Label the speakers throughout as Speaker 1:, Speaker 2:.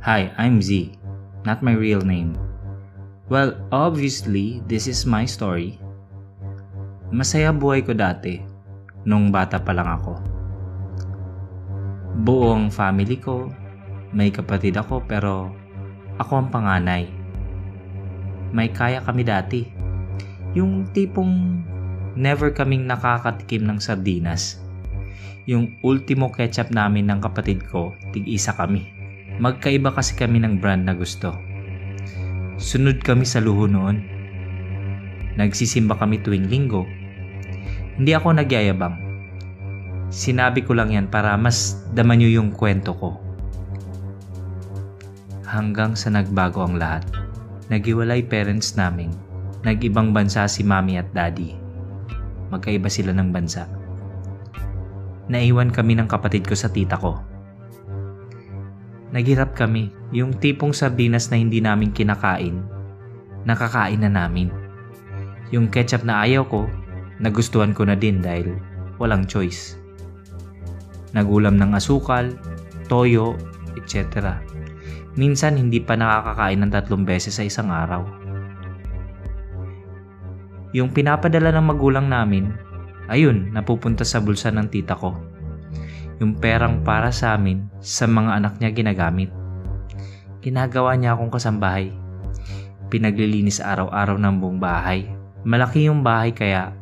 Speaker 1: Hi, I'm Z. Not my real name. Well, obviously, this is my story. Masaya buhay ko dati, nung bata pa lang ako. Buong family ko, may kapatid ako pero ako ang panganay. May kaya kami dati. Yung tipong never kaming nakakatikim ng sardinas. Yung ultimo ketchup namin ng kapatid ko, tig-isa kami. Magkaiba kasi kami ng brand na gusto. Sunod kami sa luho noon. Nagsisimba kami tuwing linggo. Hindi ako nagyayabang. Sinabi ko lang yan para mas daman nyo yung kwento ko. Hanggang sa nagbago ang lahat. Nagiwalay parents namin. Nag-ibang bansa si mami at daddy. Magkaiba sila ng bansa. Naiwan kami ng kapatid ko sa tita ko Naghirap kami, yung tipong sardinas na hindi namin kinakain, nakakain na namin. Yung ketchup na ayaw ko, nagustuhan ko na din dahil walang choice. Nagulam ng asukal, toyo, etc. Minsan hindi pa nakakakain ng tatlong beses sa isang araw. Yung pinapadala ng magulang namin, ayun, napupunta sa bulsa ng tita ko yung perang para sa amin sa mga anak niya ginagamit. Ginagawa niya akong kasambahay. Pinaglilinis araw-araw ng buong bahay. Malaki yung bahay kaya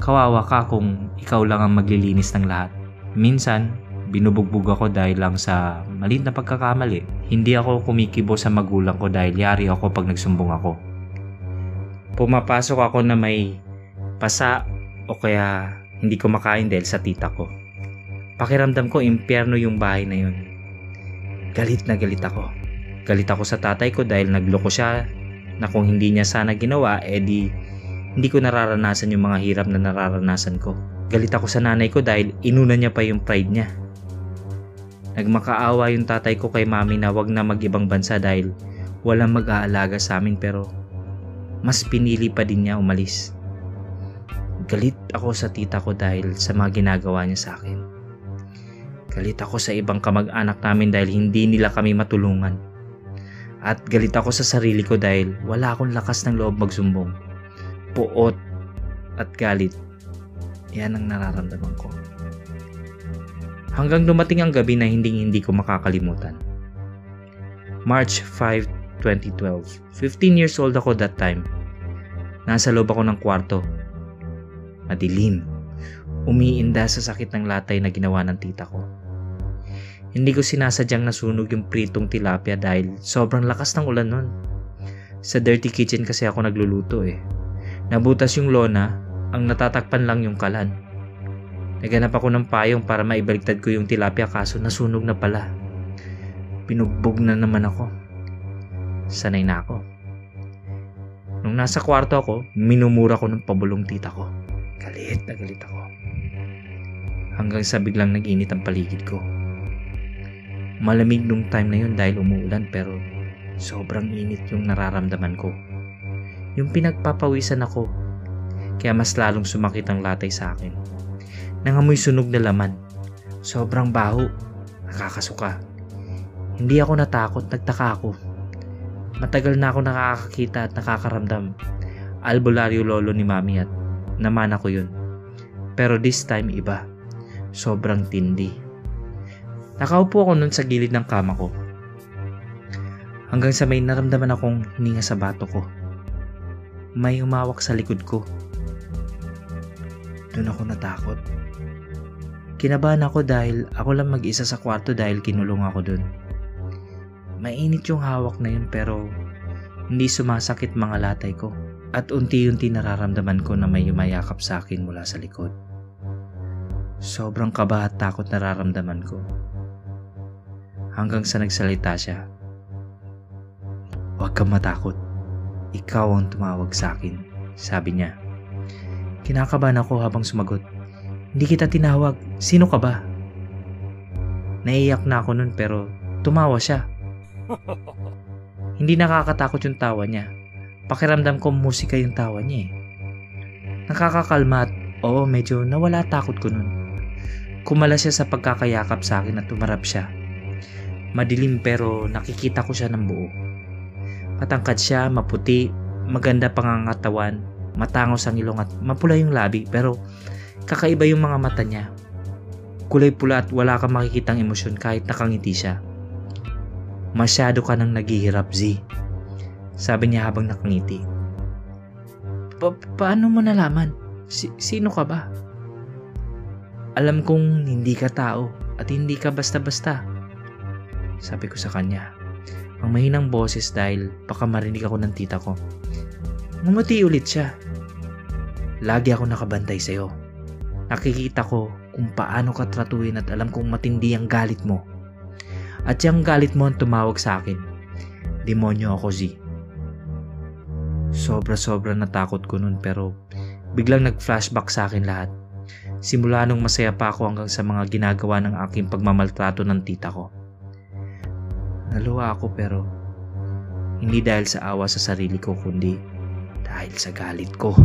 Speaker 1: kawawa ka kung ikaw lang ang maglilinis ng lahat. Minsan, binubugbog ako dahil lang sa maliit na pagkakamali. Hindi ako kumikibo sa magulang ko dahil yari ako pag nagsumbong ako. Pumapasok ako na may pasa o kaya hindi ko makain dahil sa tita ko. Pakiramdam ko impyerno yung bahay na yun. Galit na galit ako. Galit ako sa tatay ko dahil nagloko siya na kung hindi niya sana ginawa, edi hindi ko nararanasan yung mga hirap na nararanasan ko. Galit ako sa nanay ko dahil inuna niya pa yung pride niya. Nagmakaawa yung tatay ko kay mami na wag na mag-ibang bansa dahil walang mag-aalaga sa amin pero mas pinili pa din niya umalis. Galit ako sa tita ko dahil sa mga ginagawa niya sa akin. Galit ako sa ibang kamag-anak namin dahil hindi nila kami matulungan. At galit ako sa sarili ko dahil wala akong lakas ng loob magsumbong. Puot at galit. Yan ang nararamdaman ko. Hanggang dumating ang gabi na hindi hindi ko makakalimutan. March 5, 2012. 15 years old ako that time. Nasa loob ako ng kwarto. Madilim. Umiinda sa sakit ng latay na ginawa ng tita ko. Hindi ko sinasadyang nasunog yung pritong tilapia dahil sobrang lakas ng ulan nun. Sa dirty kitchen kasi ako nagluluto eh. Nabutas yung lona, ang natatakpan lang yung kalan. Naganap ako ng payong para maibaligtad ko yung tilapia kaso nasunog na pala. Pinugbog na naman ako. Sanay na ako. Nung nasa kwarto ako, minumura ko ng pabulong tita ko. Galit na galit ako. Hanggang sa biglang nag-init ang paligid ko. Malamig nung time na yun dahil umuulan pero sobrang init yung nararamdaman ko. Yung pinagpapawisan ako, kaya mas lalong sumakit ang latay sa akin. Nangamoy sunog na laman. Sobrang baho. Nakakasuka. Hindi ako natakot, nagtaka ako. Matagal na ako nakakakita at nakakaramdam. Albularyo lolo ni mami at naman ako yun. Pero this time iba. Sobrang tindi. Nakaupo ako nun sa gilid ng kama ko. Hanggang sa may naramdaman akong hininga sa bato ko. May umawak sa likod ko. Doon ako natakot. Kinabahan ako dahil ako lang mag-isa sa kwarto dahil kinulong ako doon. Mainit yung hawak na yun pero hindi sumasakit mga latay ko at unti-unti nararamdaman ko na may yumayakap sa akin mula sa likod. Sobrang kaba at takot nararamdaman ko hanggang sa nagsalita siya. Huwag kang matakot. Ikaw ang tumawag sa akin, sabi niya. Kinakabahan ako habang sumagot. Hindi kita tinawag. Sino ka ba? Naiyak na ako nun pero tumawa siya. Hindi nakakatakot yung tawa niya. Pakiramdam ko musika yung tawa niya eh. Nakakakalma at oo medyo nawala takot ko nun. Kumala siya sa pagkakayakap sa akin at tumarap siya Madilim pero nakikita ko siya ng buo. Matangkad siya, maputi, maganda pangangatawan, matangos ang ilong at mapula yung labi pero kakaiba yung mga mata niya. Kulay pula at wala kang makikitang emosyon kahit nakangiti siya. Masyado ka nang naghihirap, Z. Sabi niya habang nakangiti. Pa- paano mo nalaman? Si- sino ka ba? Alam kong hindi ka tao at hindi ka basta-basta. Sabi ko sa kanya. Ang mahinang boses dahil baka marinig ako ng tita ko. Ngumati ulit siya. Lagi ako nakabantay sa'yo. Nakikita ko kung paano ka tratuhin at alam kong matindi ang galit mo. At yung galit mo ang tumawag sa akin. Demonyo ako, Z. Sobra-sobra natakot ko nun pero biglang nag-flashback sa akin lahat. Simula nung masaya pa ako hanggang sa mga ginagawa ng aking pagmamaltrato ng tita ko. Naluwa ako pero hindi dahil sa awa sa sarili ko kundi dahil sa galit ko.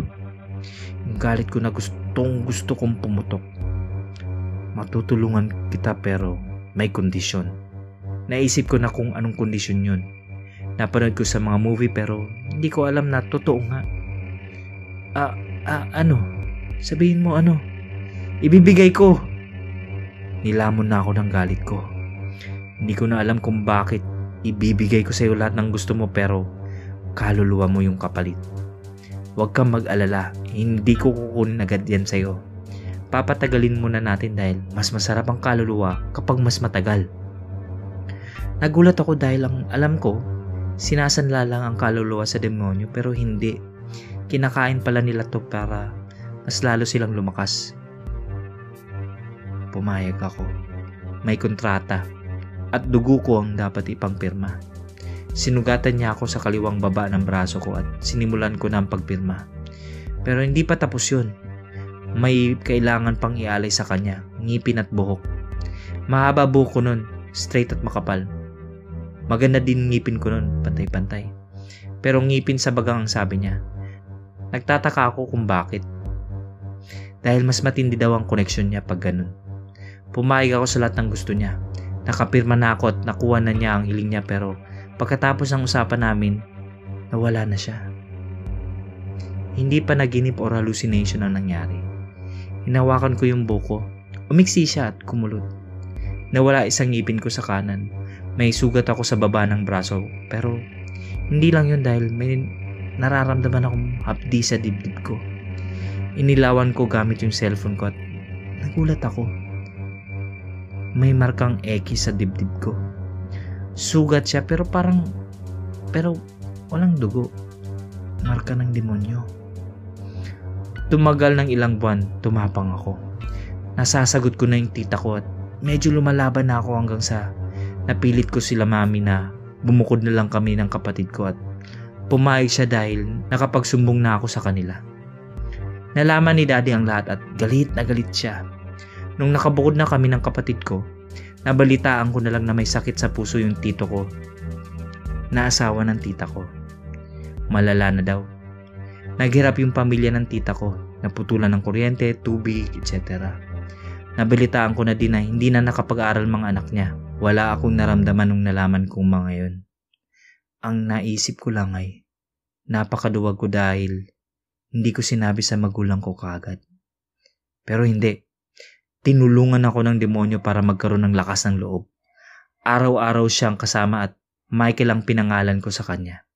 Speaker 1: Yung galit ko na gustong gusto kong pumutok. Matutulungan kita pero may kondisyon. Naisip ko na kung anong kondisyon yun. Napanood ko sa mga movie pero hindi ko alam na totoo nga. Ah, ah, ano? Sabihin mo ano? Ibibigay ko. Nilamon na ako ng galit ko. Hindi ko na alam kung bakit ibibigay ko sa iyo lahat ng gusto mo pero kaluluwa mo yung kapalit. Huwag kang mag-alala, hindi ko kukunin agad yan sa iyo. Papatagalin muna natin dahil mas masarap ang kaluluwa kapag mas matagal. Nagulat ako dahil ang alam ko, sinasanla lang ang kaluluwa sa demonyo pero hindi. Kinakain pala nila to para mas lalo silang lumakas. Pumayag ako. May kontrata at dugo ko ang dapat ipangpirma. Sinugatan niya ako sa kaliwang baba ng braso ko at sinimulan ko na ang pagpirma. Pero hindi pa tapos yun. May kailangan pang ialay sa kanya, ngipin at buhok. Mahaba buhok ko nun, straight at makapal. Maganda din ngipin ko nun, pantay-pantay. Pero ngipin sa bagang ang sabi niya. Nagtataka ako kung bakit. Dahil mas matindi daw ang koneksyon niya pag ganun. Pumayag ako sa lahat ng gusto niya Nakapirma na ako at nakuha na niya ang hiling niya pero pagkatapos ng usapan namin, nawala na siya. Hindi pa naginip or hallucination ang nangyari. Hinawakan ko yung buko. Umiksi siya at kumulot. Nawala isang ngipin ko sa kanan. May sugat ako sa baba ng braso pero hindi lang yun dahil may nararamdaman akong hapdi sa dibdib ko. Inilawan ko gamit yung cellphone ko at nagulat ako may markang X sa dibdib ko. Sugat siya pero parang, pero walang dugo. Marka ng demonyo. Tumagal ng ilang buwan, tumapang ako. Nasasagot ko na yung tita ko at medyo lumalaban na ako hanggang sa napilit ko sila mami na bumukod na lang kami ng kapatid ko at pumayag siya dahil nakapagsumbong na ako sa kanila. Nalaman ni daddy ang lahat at galit na galit siya Nung nakabukod na kami ng kapatid ko, nabalitaan ko na lang na may sakit sa puso yung tito ko na asawa ng tita ko. Malala na daw. Naghirap yung pamilya ng tita ko, naputulan ng kuryente, tubig, etc. Nabalitaan ko na din na hindi na nakapag-aral mga anak niya. Wala akong naramdaman nung nalaman kong mga yon. Ang naisip ko lang ay, napakaduwag ko dahil hindi ko sinabi sa magulang ko kagad. Pero hindi, Tinulungan ako ng demonyo para magkaroon ng lakas ng loob. Araw-araw siyang kasama at Michael ang pinangalan ko sa kanya.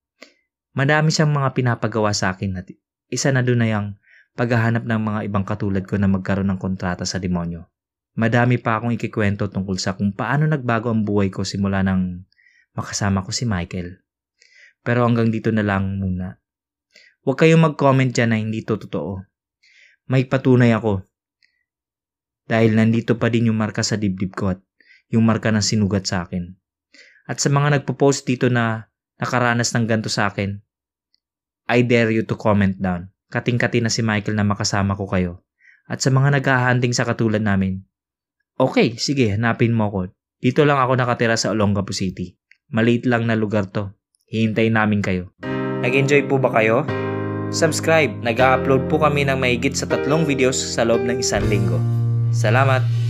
Speaker 1: Madami siyang mga pinapagawa sa akin at isa na doon na yung paghahanap ng mga ibang katulad ko na magkaroon ng kontrata sa demonyo. Madami pa akong ikikwento tungkol sa kung paano nagbago ang buhay ko simula nang makasama ko si Michael. Pero hanggang dito na lang muna. Huwag kayong mag-comment dyan na hindi to totoo. May patunay ako dahil nandito pa din yung marka sa dibdib ko at yung marka ng sinugat sa akin. At sa mga nagpo-post dito na nakaranas ng ganto sa akin, I dare you to comment down. Kating-kati na si Michael na makasama ko kayo. At sa mga naghahanding sa katulad namin, okay, sige, hanapin mo ko. Dito lang ako nakatira sa Olongapo City. Maliit lang na lugar to. Hihintayin namin kayo. Nag-enjoy po ba kayo? Subscribe, nag-upload po kami ng mahigit sa tatlong videos sa loob ng isang linggo. Salamat!